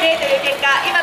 という結果今